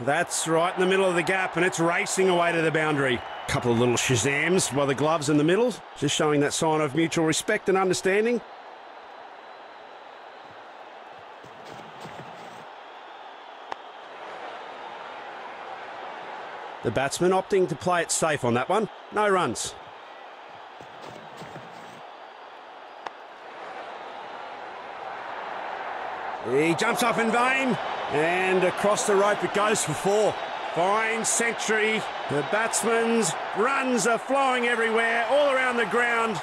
That's right in the middle of the gap, and it's racing away to the boundary. Couple of little shazams by the gloves in the middle, just showing that sign of mutual respect and understanding. The batsman opting to play it safe on that one. No runs. He jumps up in vain and across the rope it goes for four. Fine century. The batsman's runs are flowing everywhere, all around the ground.